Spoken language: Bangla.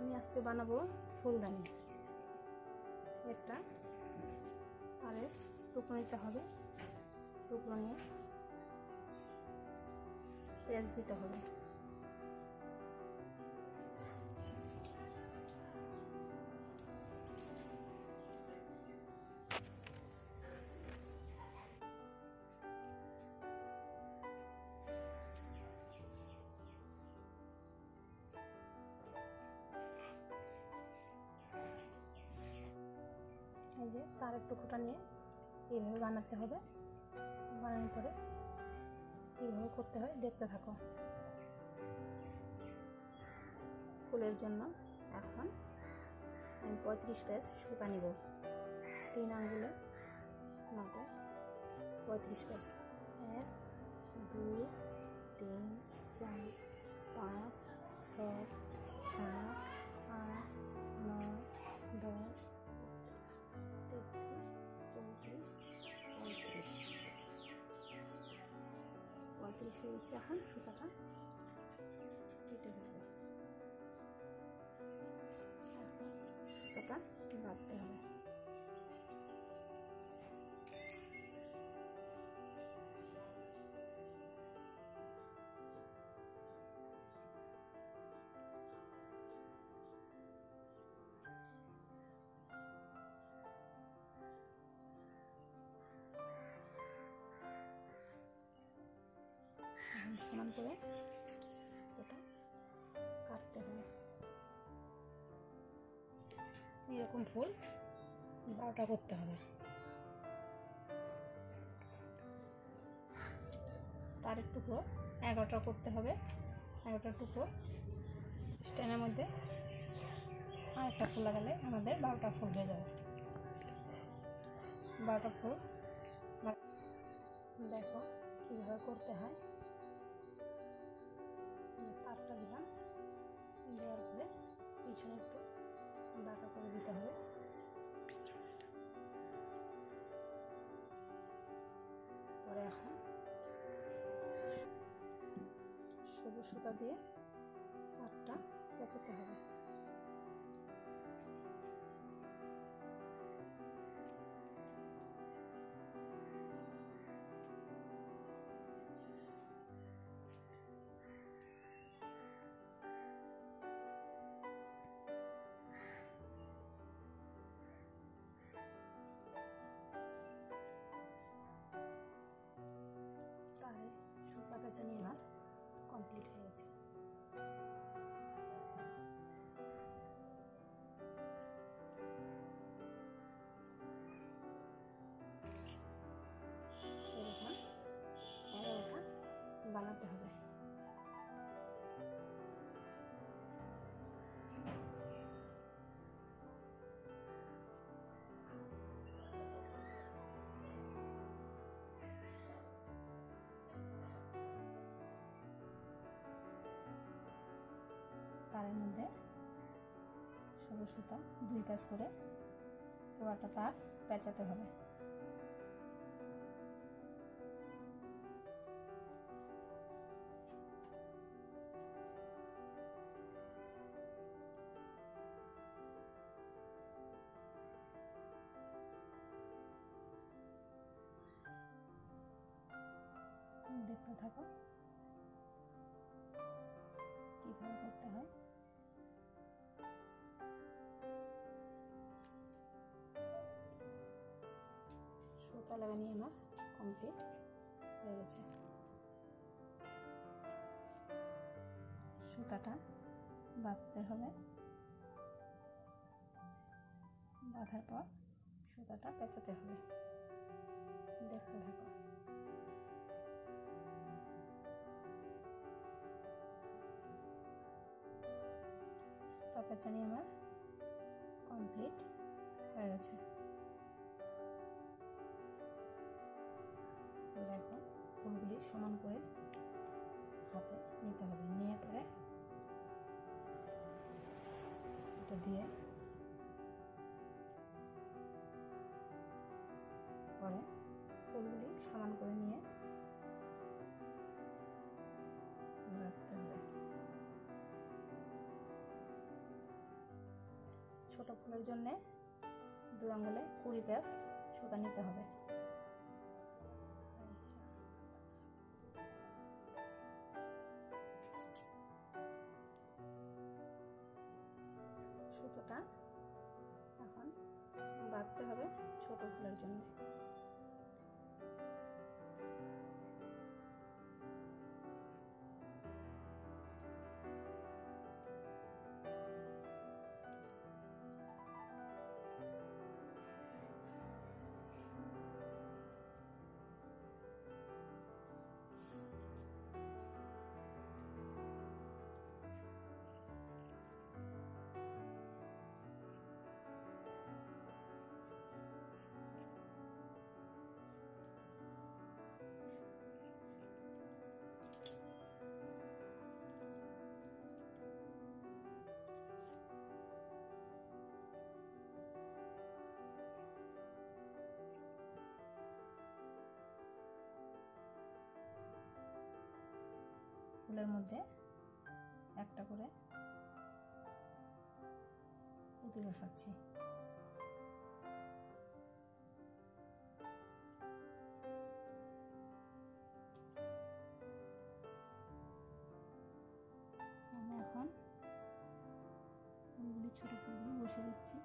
আমি আজকে বানাবো ফুলদানি। একটা তারের টুকরো নিতে হবে। টুকরো নিয়ে পেঁয়াজ দিতে হবে। এই যে তার একটু খোটা নিয়ে এইভাবে বানাতে হবে। বানানোর পরে এইভাবে করতে হয়, দেখতে থাকো। ফুলের জন্য এখন আমি পঁয়ত্রিশ পেজ সুতা নিব। তিন আঙ্গুলে নটা পঁয়ত্রিশ পেজ। এক, দুই, তিন, চার, পাঁচ, ছয় পঁয়ত্রিশ এখন সুতাটা কেটে দেব সুতাটা বাঁধতে হবে। করে এটা কাটতে হবে। এরকম ফুল বারোটা করতে হবে। তার টুকরো এগারোটা করতে হবে। এগারোটা টুকরো স্ট্যান্ডের মধ্যে আরেকটা ফুল লাগালে আমাদের বারোটা ফুল হয়ে যাবে। বারোটা ফুল দেখো কীভাবে করতে হয়। তারটা দিলাম। দেওয়ার পরে পিছনে একটু বাঁকা করে দিতে হবে। পরে এখন সবুজ সুতা দিয়ে তারটা পেঁচাতে হবে। সুতা পেঁচানি আমার তারের মধ্যে সরু সুতা দুই পাশ করে পুরাটা তার পেঁচাতে হবে। দেখতে থাকো। কীভাবে করতে হয়? সুতা লাগানি আমার কমপ্লিট হয়ে গেছে। সুতাটা বাঁধতে হবে। বাঁধার পর সুতাটা পেঁচাতে হবে। দেখতে থাকো। সুতা পেঁচানি আমার কমপ্লিট হয়ে গেছে। দেখো, ফুলগুলি সমান করে হাতে নিতে হবে। নিয়ে পরে এটা দিয়ে পরে ফুলগুলি সমান করে নিয়ে রাখতে হবে। ছোট ফুলের জন্যে দু আঙ্গুলে কুড়ি প্যাঁচ সুতা নিতে হবে। সুতোটা এখন বাঁধতে হবে ছোট ফুলের জন্য। ফুলের মধ্যে একটা করে পুঁতি বসাচ্ছি এখন ছোটো ফুলগুলি বসে দিচ্ছি।